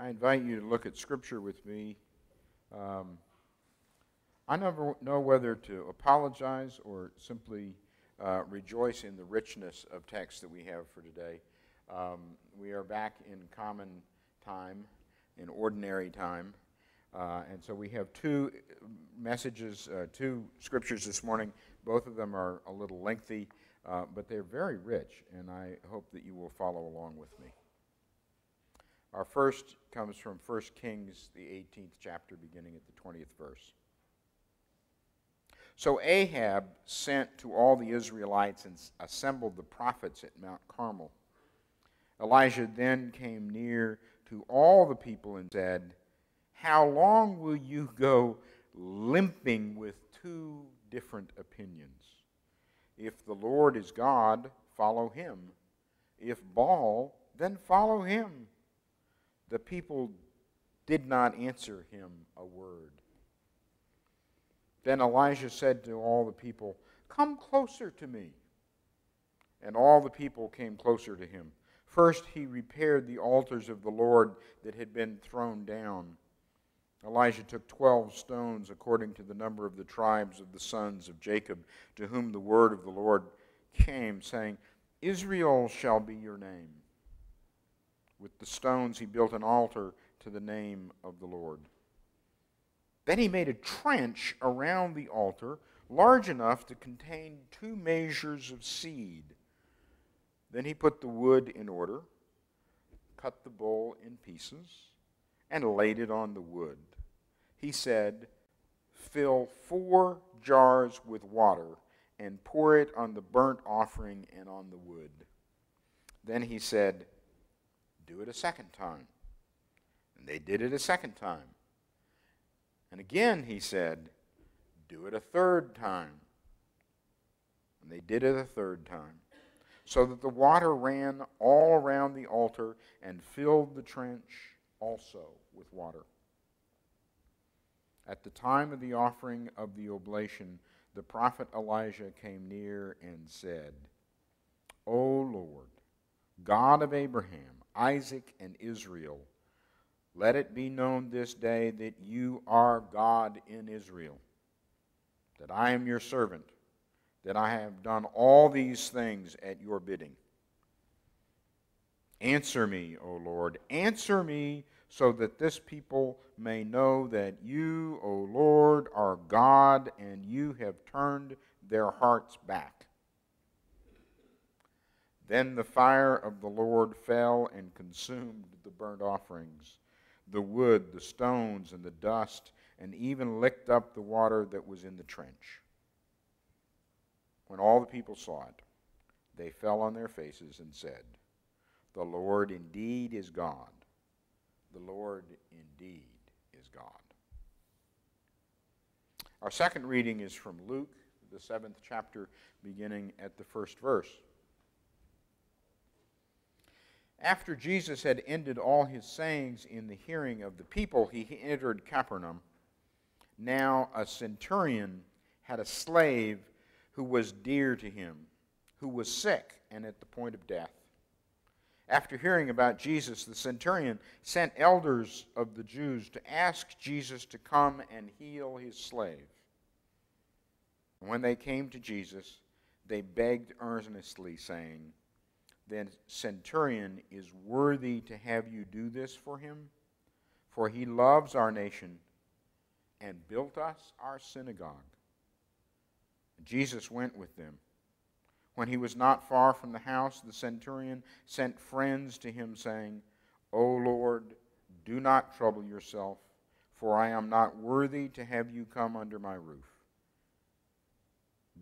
I invite you to look at Scripture with me. Um, I never know whether to apologize or simply uh, rejoice in the richness of text that we have for today. Um, we are back in common time, in ordinary time. Uh, and so we have two messages, uh, two scriptures this morning. Both of them are a little lengthy, uh, but they're very rich, and I hope that you will follow along with me. Our first comes from 1 Kings, the 18th chapter, beginning at the 20th verse. So Ahab sent to all the Israelites and assembled the prophets at Mount Carmel. Elijah then came near to all the people and said, How long will you go limping with two different opinions? If the Lord is God, follow him. If Baal, then follow him. The people did not answer him a word. Then Elijah said to all the people, Come closer to me. And all the people came closer to him. First, he repaired the altars of the Lord that had been thrown down. Elijah took twelve stones according to the number of the tribes of the sons of Jacob, to whom the word of the Lord came, saying, Israel shall be your name. With the stones he built an altar to the name of the Lord. Then he made a trench around the altar, large enough to contain two measures of seed. Then he put the wood in order, cut the bull in pieces, and laid it on the wood. He said, Fill four jars with water and pour it on the burnt offering and on the wood. Then he said, do it a second time. And they did it a second time. And again he said, Do it a third time. And they did it a third time. So that the water ran all around the altar and filled the trench also with water. At the time of the offering of the oblation, the prophet Elijah came near and said, O Lord, God of Abraham, Isaac, and Israel. Let it be known this day that you are God in Israel, that I am your servant, that I have done all these things at your bidding. Answer me, O Lord, answer me, so that this people may know that you, O Lord, are God, and you have turned their hearts back. Then the fire of the Lord fell and consumed the burnt offerings, the wood, the stones, and the dust, and even licked up the water that was in the trench. When all the people saw it, they fell on their faces and said, The Lord indeed is God. The Lord indeed is God. Our second reading is from Luke, the seventh chapter, beginning at the first verse. After Jesus had ended all his sayings in the hearing of the people, he entered Capernaum. Now a centurion had a slave who was dear to him, who was sick and at the point of death. After hearing about Jesus, the centurion sent elders of the Jews to ask Jesus to come and heal his slave. when they came to Jesus, they begged earnestly, saying, the centurion is worthy to have you do this for him, for he loves our nation and built us our synagogue. Jesus went with them. When he was not far from the house, the centurion sent friends to him, saying, O Lord, do not trouble yourself, for I am not worthy to have you come under my roof.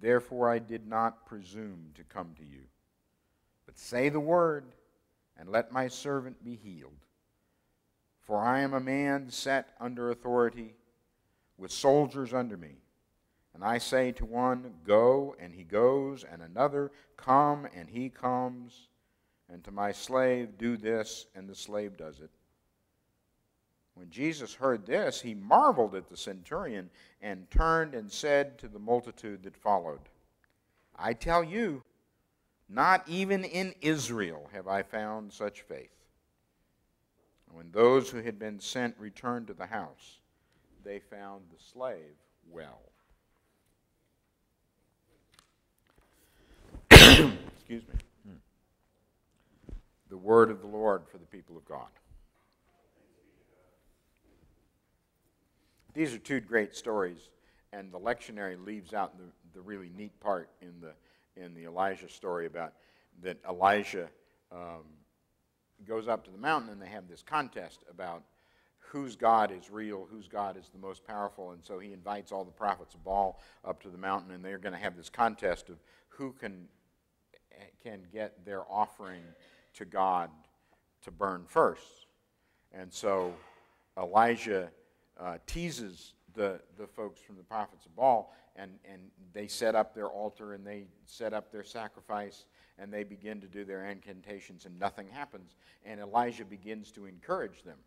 Therefore I did not presume to come to you. But say the word, and let my servant be healed. For I am a man set under authority, with soldiers under me. And I say to one, Go, and he goes, and another, Come, and he comes. And to my slave, Do this, and the slave does it. When Jesus heard this, he marveled at the centurion and turned and said to the multitude that followed, I tell you, not even in Israel have I found such faith. When those who had been sent returned to the house, they found the slave well. Excuse me. The word of the Lord for the people of God. These are two great stories, and the lectionary leaves out the, the really neat part in the, in the Elijah story about that Elijah um, goes up to the mountain and they have this contest about whose God is real, whose God is the most powerful. And so he invites all the prophets of Baal up to the mountain, and they're going to have this contest of who can, can get their offering to God to burn first. And so Elijah uh, teases the, the folks from the prophets of Baal, and, and they set up their altar and they set up their sacrifice and they begin to do their incantations and nothing happens. And Elijah begins to encourage them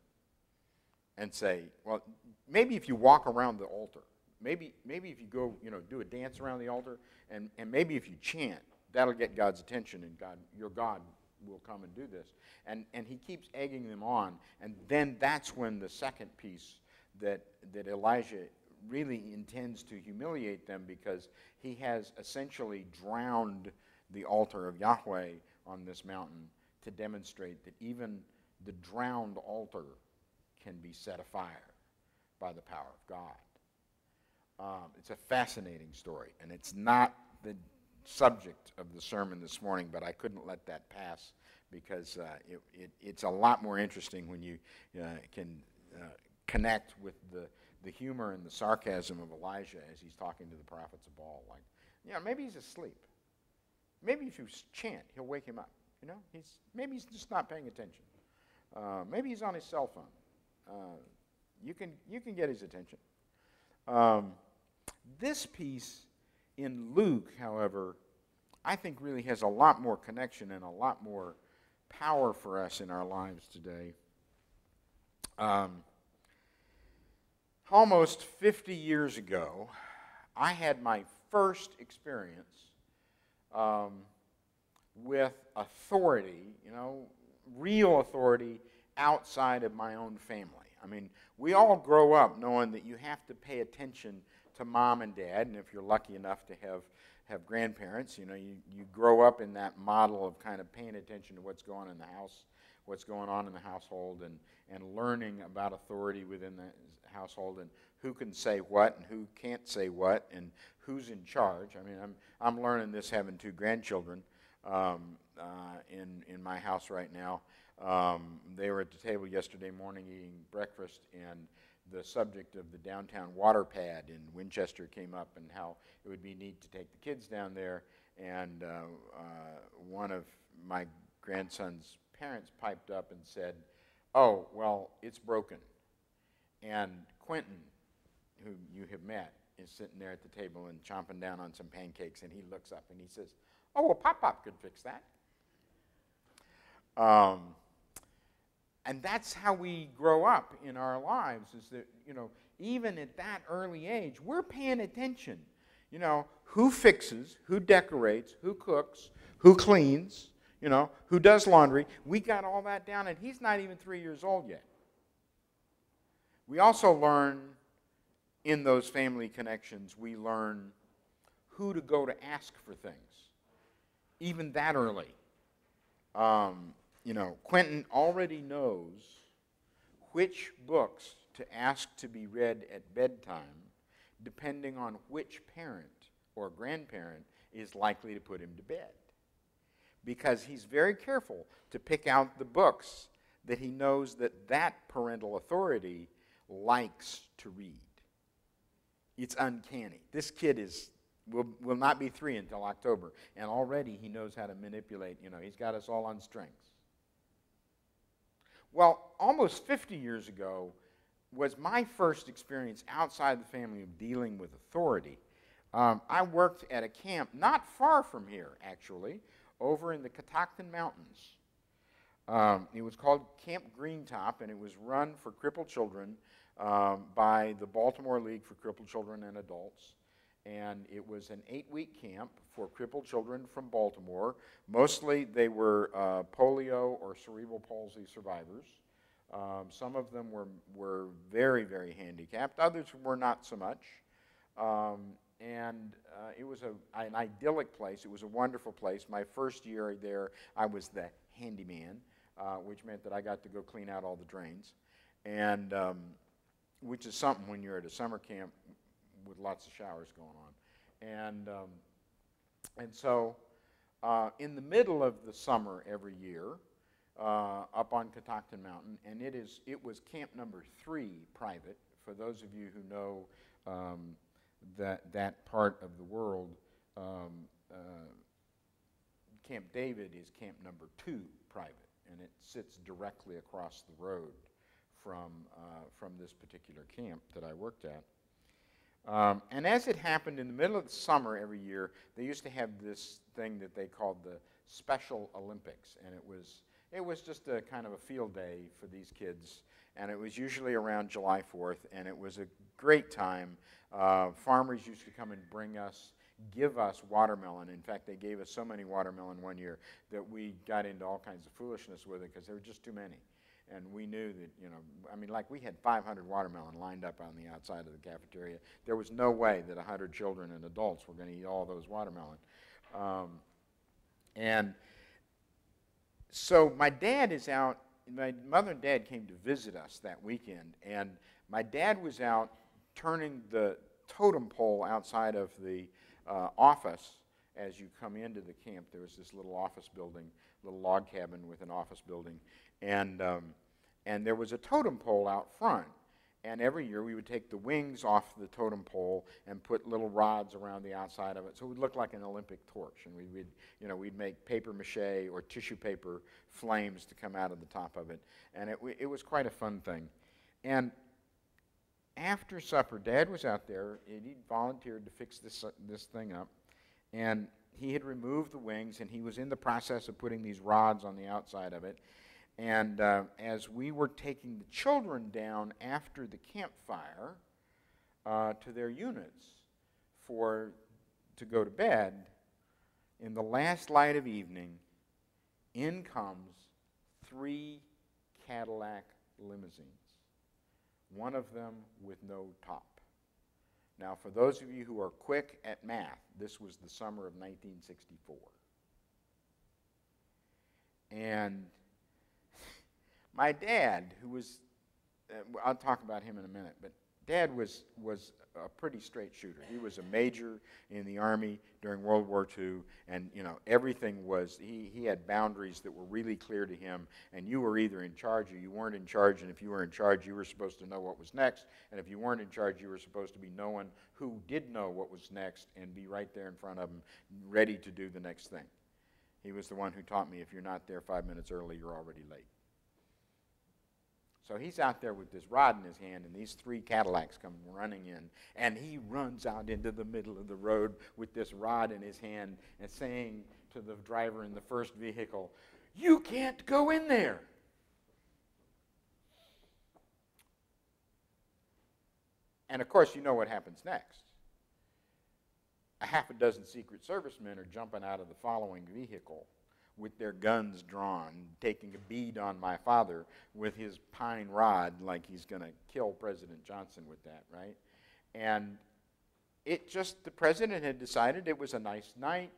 and say, well, maybe if you walk around the altar, maybe, maybe if you go, you know, do a dance around the altar, and, and maybe if you chant, that'll get God's attention, and God, your God will come and do this. And, and he keeps egging them on, and then that's when the second piece that, that Elijah really intends to humiliate them because he has essentially drowned the altar of Yahweh on this mountain to demonstrate that even the drowned altar can be set afire by the power of God. Um, it's a fascinating story, and it's not the subject of the sermon this morning, but I couldn't let that pass because uh, it, it, it's a lot more interesting when you uh, can uh, connect with the, the humor and the sarcasm of Elijah as he's talking to the prophets of Baal. Like, you know, maybe he's asleep. Maybe if you chant, he'll wake him up. You know, he's maybe he's just not paying attention. Uh, maybe he's on his cell phone. Uh, you can you can get his attention. Um, this piece in Luke, however, I think really has a lot more connection and a lot more power for us in our lives today. Um, almost 50 years ago, I had my first experience um, with authority, you know, real authority outside of my own family. I mean, we all grow up knowing that you have to pay attention to mom and dad, and if you're lucky enough to have, have grandparents, you know, you, you grow up in that model of kind of paying attention to what's going on in the house, what's going on in the household, and, and learning about authority within the household and who can say what and who can't say what and who's in charge. I mean, I'm, I'm learning this having two grandchildren um, uh, in, in my house right now. Um, they were at the table yesterday morning eating breakfast, and the subject of the downtown water pad in Winchester came up and how it would be neat to take the kids down there. And uh, uh, one of my grandson's parents piped up and said, Oh, well, it's broken. And Quentin, who you have met, is sitting there at the table and chomping down on some pancakes, and he looks up and he says, Oh, well, Pop Pop could fix that. Um, and that's how we grow up in our lives, is that, you know, even at that early age, we're paying attention. You know, who fixes, who decorates, who cooks, who cleans, you know, who does laundry. We got all that down, and he's not even three years old yet. We also learn in those family connections, we learn who to go to ask for things, even that early. Um, you know, Quentin already knows which books to ask to be read at bedtime, depending on which parent or grandparent is likely to put him to bed. Because he's very careful to pick out the books that he knows that that parental authority likes to read. It's uncanny. This kid is will, will not be three until October, and already he knows how to manipulate. You know, he's got us all on strings. Well, almost 50 years ago was my first experience outside the family of dealing with authority. Um, I worked at a camp not far from here, actually, over in the Catoctin Mountains. Um, it was called Camp Greentop, and it was run for crippled children um, by the Baltimore League for Crippled Children and Adults. And it was an eight week camp for crippled children from Baltimore. Mostly they were uh, polio or cerebral palsy survivors. Um, some of them were, were very, very handicapped. Others were not so much. Um, and uh, it was a, an idyllic place. It was a wonderful place. My first year there, I was the handyman, uh, which meant that I got to go clean out all the drains, and um, which is something when you're at a summer camp with lots of showers going on. And, um, and so uh, in the middle of the summer every year, uh, up on Catoctin Mountain, and it, is, it was camp number three private. For those of you who know um, that, that part of the world, um, uh, Camp David is camp number two private, and it sits directly across the road from, uh, from this particular camp that I worked at. Um, and as it happened in the middle of the summer every year, they used to have this thing that they called the Special Olympics, and it was it was just a kind of a field day for these kids, and it was usually around July 4th, and it was a great time. Uh, farmers used to come and bring us, give us watermelon. In fact, they gave us so many watermelon one year that we got into all kinds of foolishness with it because there were just too many. And we knew that, you know, I mean, like we had 500 watermelon lined up on the outside of the cafeteria. There was no way that 100 children and adults were going to eat all those watermelon. Um, and so my dad is out. My mother and dad came to visit us that weekend, and my dad was out turning the totem pole outside of the uh, office as you come into the camp. There was this little office building, little log cabin with an office building, and um, and there was a totem pole out front. And every year we would take the wings off the totem pole and put little rods around the outside of it. So it would look like an Olympic torch. And we would, you know, we'd make paper mache or tissue paper flames to come out of the top of it. And it, it was quite a fun thing. And after supper, Dad was out there and he volunteered to fix this, this thing up. And he had removed the wings and he was in the process of putting these rods on the outside of it. And uh, as we were taking the children down after the campfire uh, to their units for to go to bed, in the last light of evening, in comes three Cadillac limousines, one of them with no top. Now, for those of you who are quick at math, this was the summer of 1964. And my dad, who was, uh, I'll talk about him in a minute, but dad was, was a pretty straight shooter. He was a major in the Army during World War II, and, you know, everything was, he, he had boundaries that were really clear to him, and you were either in charge or you weren't in charge, and if you were in charge, you were supposed to know what was next, and if you weren't in charge, you were supposed to be knowing who did know what was next and be right there in front of them, ready to do the next thing. He was the one who taught me if you're not there five minutes early, you're already late. So he's out there with this rod in his hand, and these three Cadillacs come running in. And he runs out into the middle of the road with this rod in his hand and saying to the driver in the first vehicle, You can't go in there. And of course, you know what happens next. A half a dozen Secret Service men are jumping out of the following vehicle with their guns drawn, taking a bead on my father with his pine rod, like he's going to kill President Johnson with that, right? And it just, the president had decided it was a nice night.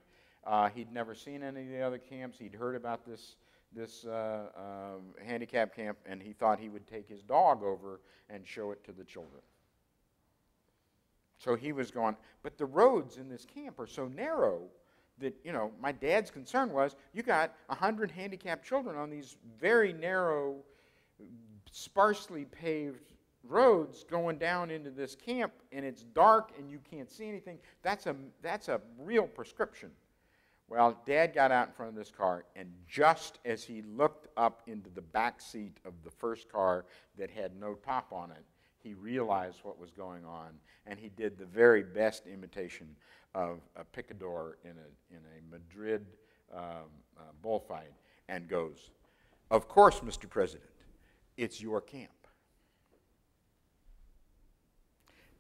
Uh, he'd never seen any of the other camps. He'd heard about this, this uh, uh, handicap camp, and he thought he would take his dog over and show it to the children. So he was going, but the roads in this camp are so narrow that, you know, my dad's concern was you got 100 handicapped children on these very narrow, sparsely paved roads going down into this camp and it's dark and you can't see anything. That's a, that's a real prescription. Well, Dad got out in front of this car, and just as he looked up into the back seat of the first car that had no top on it, he realized what was going on, and he did the very best imitation of a picador in a, in a Madrid um, uh, bullfight and goes, Of course, Mr. President, it's your camp.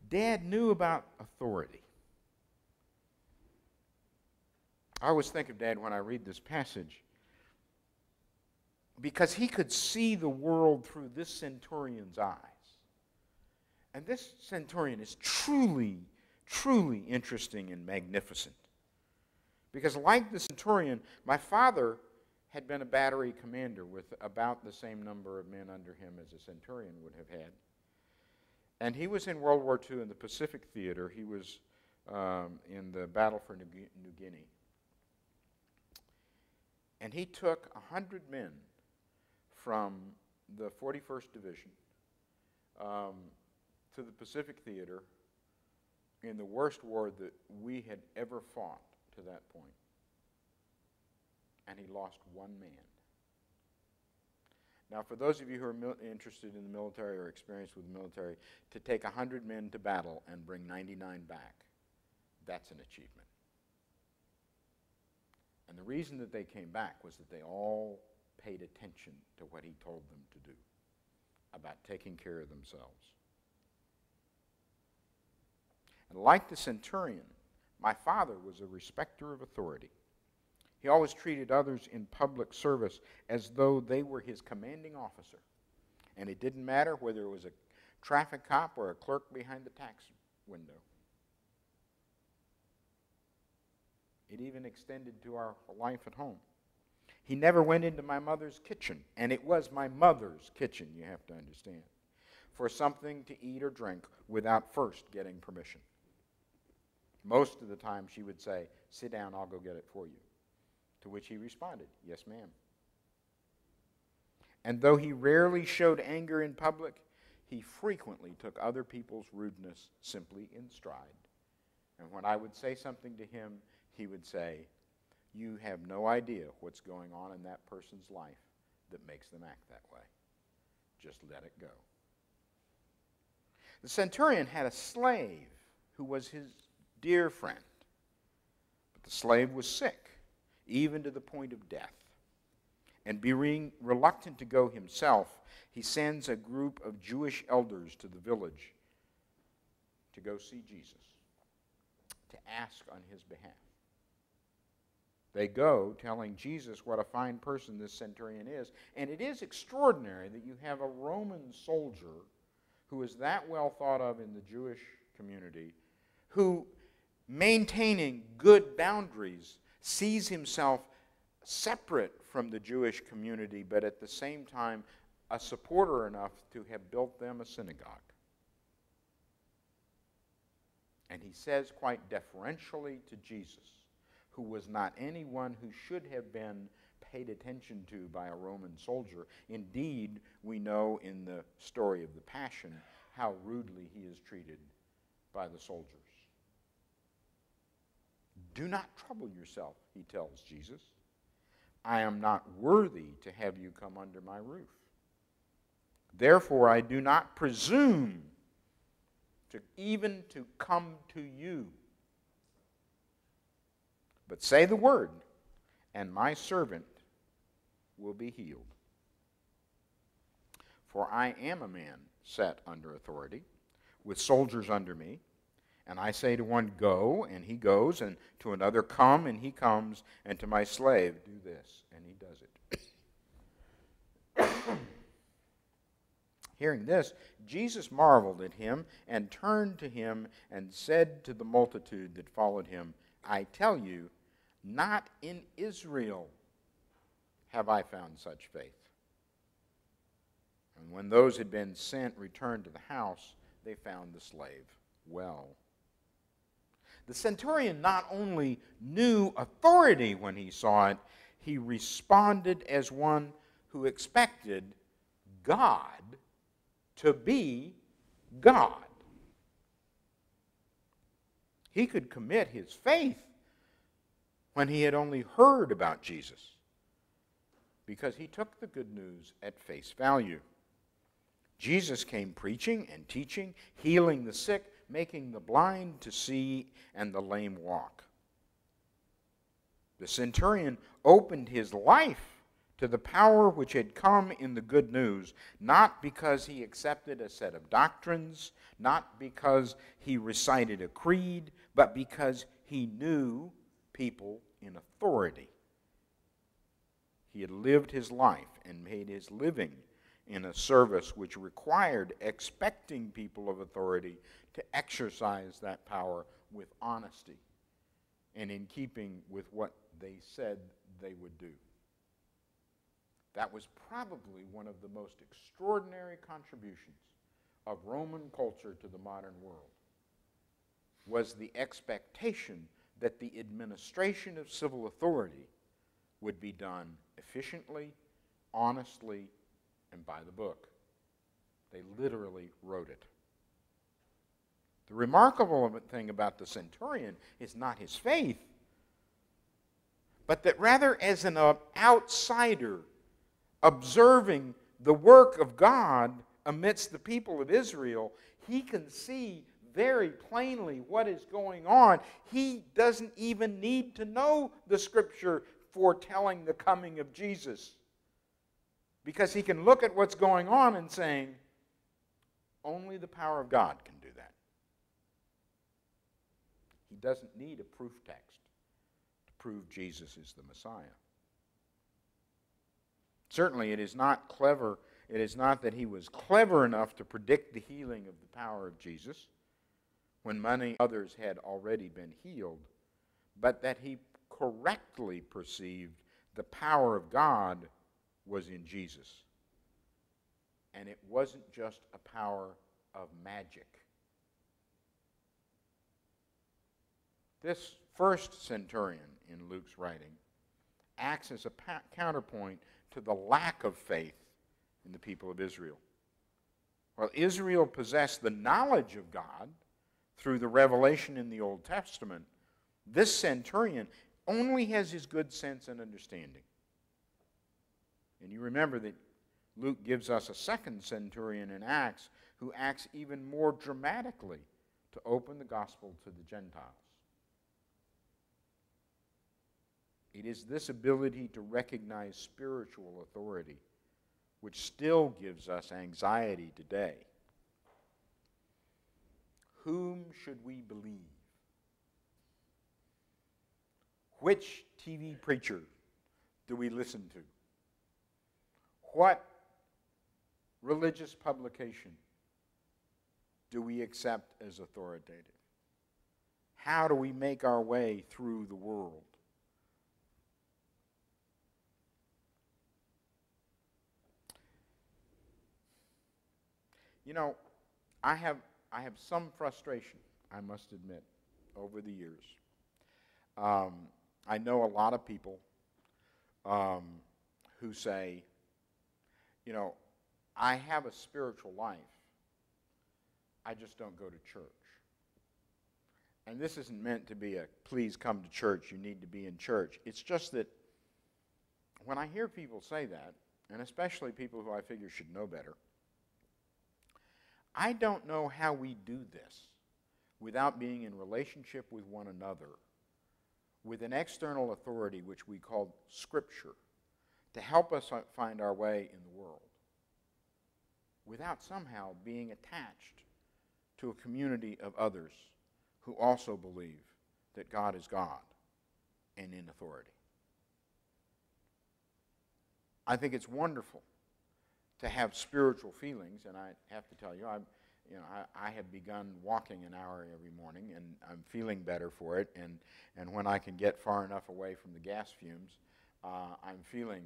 Dad knew about authority. I always think of Dad when I read this passage. because he could see the world through this centurion's eyes. And this centurion is truly, truly interesting and magnificent. Because, like the centurion, my father had been a battery commander with about the same number of men under him as a centurion would have had. And he was in World War II in the Pacific Theater. He was um, in the battle for New, Guinea. And he took 100 men from the 41st Division um, to the Pacific Theater in the worst war that we had ever fought to that point. And he lost one man. Now, for those of you who are interested in the military or experienced with the military, to take 100 men to battle and bring 99 back, that's an achievement. And the reason that they came back was that they all paid attention to what he told them to do about taking care of themselves. And like the centurion, my father was a respecter of authority. He always treated others in public service as though they were his commanding officer. And it didn't matter whether it was a traffic cop or a clerk behind the tax window. It even extended to our life at home. He never went into my mother's kitchen, and it was my mother's kitchen, you have to understand, for something to eat or drink without first getting permission. Most of the time, she would say, Sit down, I'll go get it for you. To which he responded, Yes, ma'am. And though he rarely showed anger in public, he frequently took other people's rudeness simply in stride. And when I would say something to him, he would say, You have no idea what's going on in that person's life that makes them act that way. Just let it go. The centurion had a slave who was his dear friend. But the slave was sick, even to the point of death. And being reluctant to go himself, he sends a group of Jewish elders to the village to go see Jesus, to ask on his behalf. They go telling Jesus what a fine person this centurion is. And it is extraordinary that you have a Roman soldier who is that well thought of in the Jewish community, who maintaining good boundaries, sees himself separate from the Jewish community, but at the same time a supporter enough to have built them a synagogue. And he says quite deferentially to Jesus, who was not anyone who should have been paid attention to by a Roman soldier. Indeed, we know in the story of the Passion how rudely he is treated by the soldiers. Do not trouble yourself, he tells Jesus. I am not worthy to have you come under my roof. Therefore, I do not presume to even to come to you. But say the word, and my servant will be healed. For I am a man set under authority, with soldiers under me. And I say to one, Go, and he goes, and to another, Come, and he comes, and to my slave, Do this, and he does it. Hearing this, Jesus marveled at him, and turned to him, and said to the multitude that followed him, I tell you, not in Israel have I found such faith. And when those had been sent returned to the house, they found the slave well. The centurion not only knew authority when he saw it, he responded as one who expected God to be God. He could commit his faith when he had only heard about Jesus because he took the good news at face value. Jesus came preaching and teaching, healing the sick, making the blind to see and the lame walk. The centurion opened his life to the power which had come in the good news, not because he accepted a set of doctrines, not because he recited a creed, but because he knew people in authority. He had lived his life and made his living in a service which required expecting people of authority to exercise that power with honesty and in keeping with what they said they would do. That was probably one of the most extraordinary contributions of Roman culture to the modern world was the expectation that the administration of civil authority would be done efficiently, honestly, and by the book. They literally wrote it. The remarkable thing about the centurion is not his faith, but that rather, as an uh, outsider observing the work of God amidst the people of Israel, he can see very plainly what is going on. He doesn't even need to know the scripture foretelling the coming of Jesus because he can look at what's going on and saying, only the power of God can do that. He doesn't need a proof text to prove Jesus is the Messiah. Certainly, it is not clever. It is not that he was clever enough to predict the healing of the power of Jesus when many others had already been healed, but that he correctly perceived the power of God was in Jesus. And it wasn't just a power of magic. This first centurion in Luke's writing acts as a counterpoint to the lack of faith in the people of Israel. While Israel possessed the knowledge of God through the revelation in the Old Testament, this centurion only has his good sense and understanding. And you remember that Luke gives us a second centurion in Acts who acts even more dramatically to open the gospel to the Gentiles. It is this ability to recognize spiritual authority which still gives us anxiety today. Whom should we believe? Which TV preacher do we listen to? What religious publication do we accept as authoritative? How do we make our way through the world? You know, I have, I have some frustration, I must admit, over the years. Um, I know a lot of people um, who say, you know, I have a spiritual life, I just don't go to church. And this isn't meant to be a please come to church, you need to be in church. It's just that when I hear people say that, and especially people who I figure should know better, I don't know how we do this without being in relationship with one another, with an external authority which we call Scripture, to help us find our way in the world, without somehow being attached to a community of others who also believe that God is God and in authority. I think it's wonderful to have spiritual feelings, and I have to tell you, I'm, you know, I, I, have begun walking an hour every morning, and I'm feeling better for it. And, and when I can get far enough away from the gas fumes, uh, I'm feeling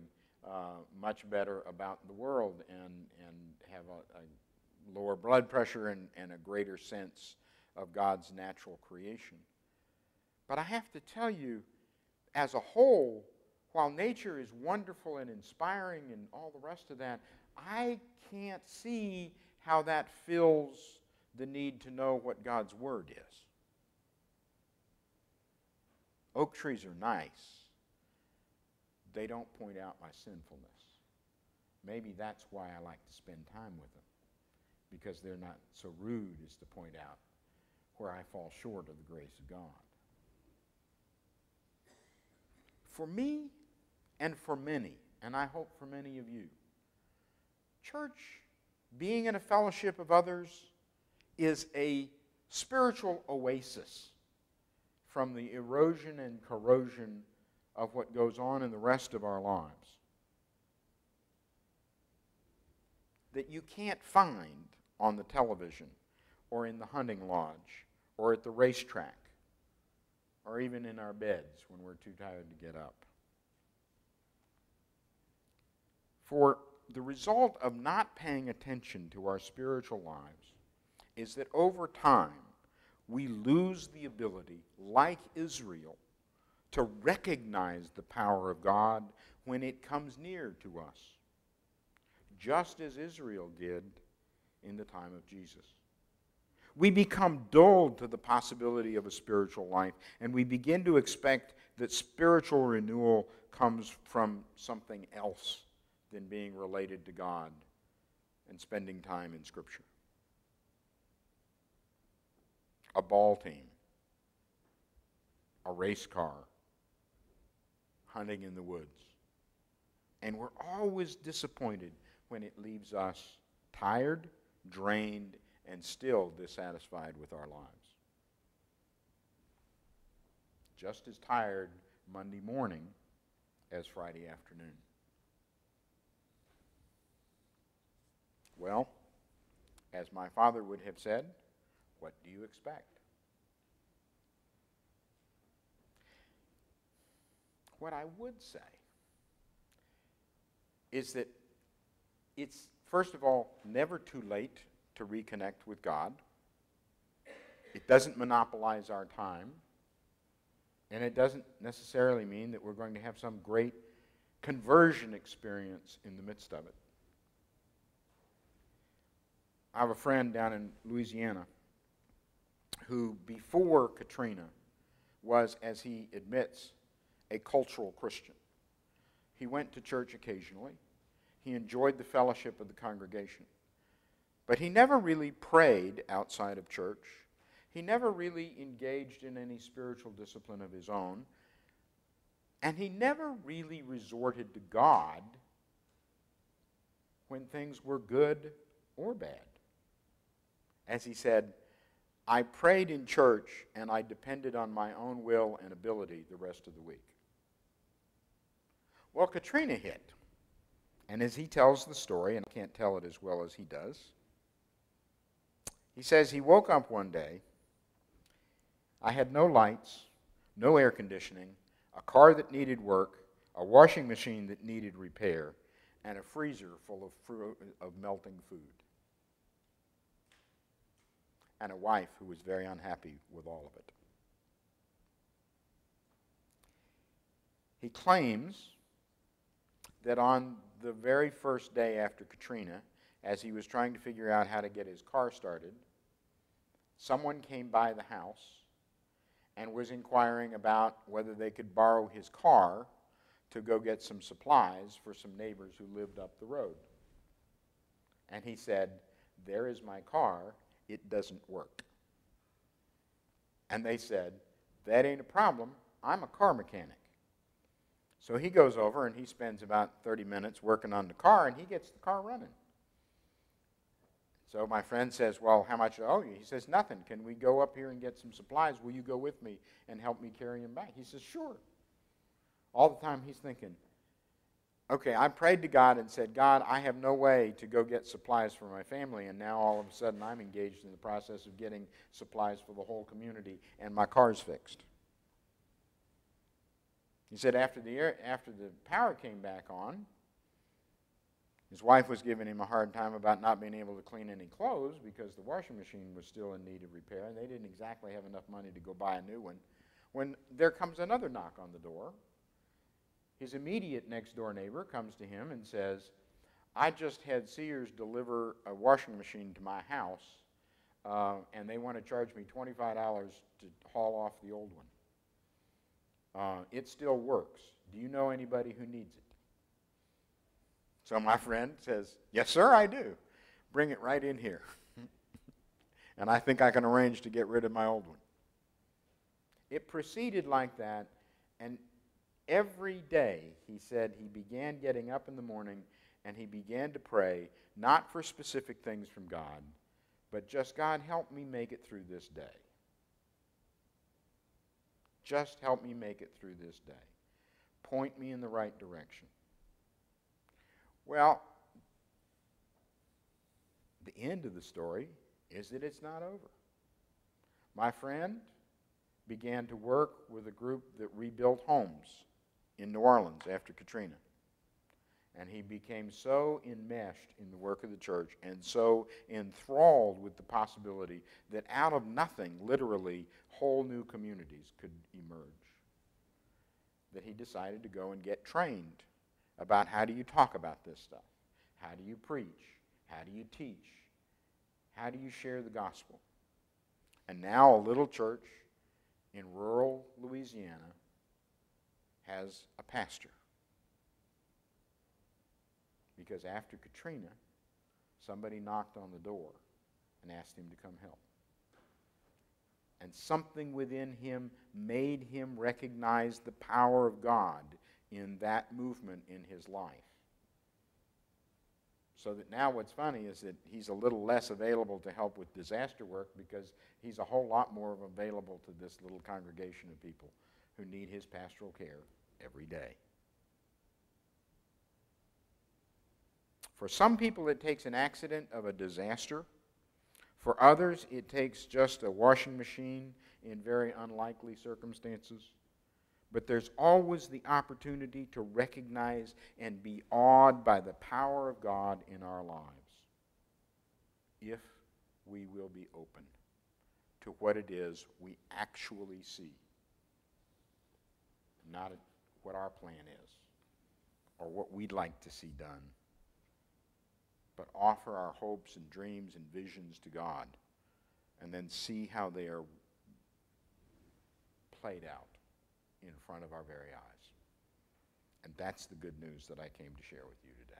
uh, much better about the world and, and have a, a lower blood pressure and, and a greater sense of God's natural creation. But I have to tell you, as a whole, while nature is wonderful and inspiring and all the rest of that, I can't see how that fills the need to know what God's Word is. Oak trees are nice. They don't point out my sinfulness. Maybe that's why I like to spend time with them, because they're not so rude as to point out where I fall short of the grace of God. For me and for many, and I hope for many of you, Church, being in a fellowship of others, is a spiritual oasis from the erosion and corrosion of what goes on in the rest of our lives. That you can't find on the television or in the hunting lodge or at the racetrack or even in our beds when we're too tired to get up. For the result of not paying attention to our spiritual lives is that over time we lose the ability, like Israel, to recognize the power of God when it comes near to us, just as Israel did in the time of Jesus. We become dulled to the possibility of a spiritual life, and we begin to expect that spiritual renewal comes from something else than being related to God and spending time in Scripture. A ball team, a race car, hunting in the woods. And we're always disappointed when it leaves us tired, drained, and still dissatisfied with our lives. Just as tired Monday morning as Friday afternoon. Well, as my father would have said, what do you expect? What I would say is that it's, first of all, never too late to reconnect with God. It doesn't monopolize our time. And it doesn't necessarily mean that we're going to have some great conversion experience in the midst of it. I have a friend down in Louisiana who, before Katrina, was, as he admits, a cultural Christian. He went to church occasionally. He enjoyed the fellowship of the congregation. But he never really prayed outside of church. He never really engaged in any spiritual discipline of his own. And he never really resorted to God when things were good or bad. As he said, I prayed in church and I depended on my own will and ability the rest of the week. Well, Katrina hit. And as he tells the story, and I can't tell it as well as he does, he says he woke up one day. I had no lights, no air conditioning, a car that needed work, a washing machine that needed repair, and a freezer full of, of melting food and a wife who was very unhappy with all of it. He claims that on the very first day after Katrina, as he was trying to figure out how to get his car started, someone came by the house and was inquiring about whether they could borrow his car to go get some supplies for some neighbors who lived up the road. And he said, There is my car it doesn't work. And they said, That ain't a problem. I'm a car mechanic. So he goes over and he spends about 30 minutes working on the car and he gets the car running. So my friend says, Well, how much owe you?" He says, Nothing. Can we go up here and get some supplies? Will you go with me and help me carry them back? He says, Sure. All the time he's thinking, okay, I prayed to God and said, God, I have no way to go get supplies for my family, and now all of a sudden I'm engaged in the process of getting supplies for the whole community, and my car's fixed. He said after the, air, after the power came back on, his wife was giving him a hard time about not being able to clean any clothes because the washing machine was still in need of repair, and they didn't exactly have enough money to go buy a new one. When there comes another knock on the door, his immediate next door neighbor comes to him and says, I just had Sears deliver a washing machine to my house, uh, and they want to charge me $25 to haul off the old one. Uh, it still works. Do you know anybody who needs it? So my friend says, Yes, sir, I do. Bring it right in here. and I think I can arrange to get rid of my old one. It proceeded like that, and Every day, he said, he began getting up in the morning and he began to pray, not for specific things from God, but just, God, help me make it through this day. Just help me make it through this day. Point me in the right direction. Well, the end of the story is that it's not over. My friend began to work with a group that rebuilt homes in New Orleans after Katrina. And he became so enmeshed in the work of the church and so enthralled with the possibility that out of nothing, literally, whole new communities could emerge, that he decided to go and get trained about how do you talk about this stuff? How do you preach? How do you teach? How do you share the gospel? And now a little church in rural Louisiana has a pastor. Because after Katrina, somebody knocked on the door and asked him to come help. And something within him made him recognize the power of God in that movement in his life. So that now what's funny is that he's a little less available to help with disaster work because he's a whole lot more available to this little congregation of people who need his pastoral care every day. For some people, it takes an accident of a disaster. For others, it takes just a washing machine in very unlikely circumstances. But there's always the opportunity to recognize and be awed by the power of God in our lives if we will be open to what it is we actually see, not what our plan is or what we'd like to see done, but offer our hopes and dreams and visions to God and then see how they are played out in front of our very eyes. And that's the good news that I came to share with you today.